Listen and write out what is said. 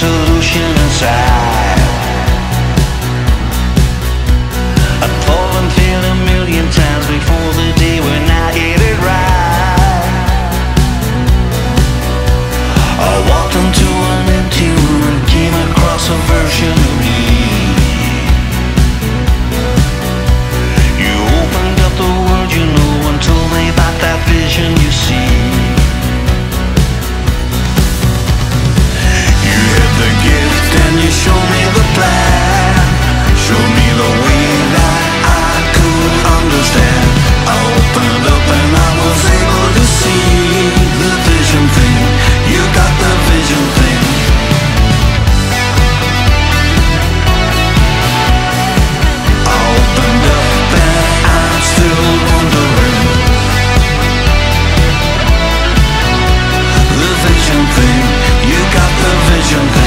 solution inside vision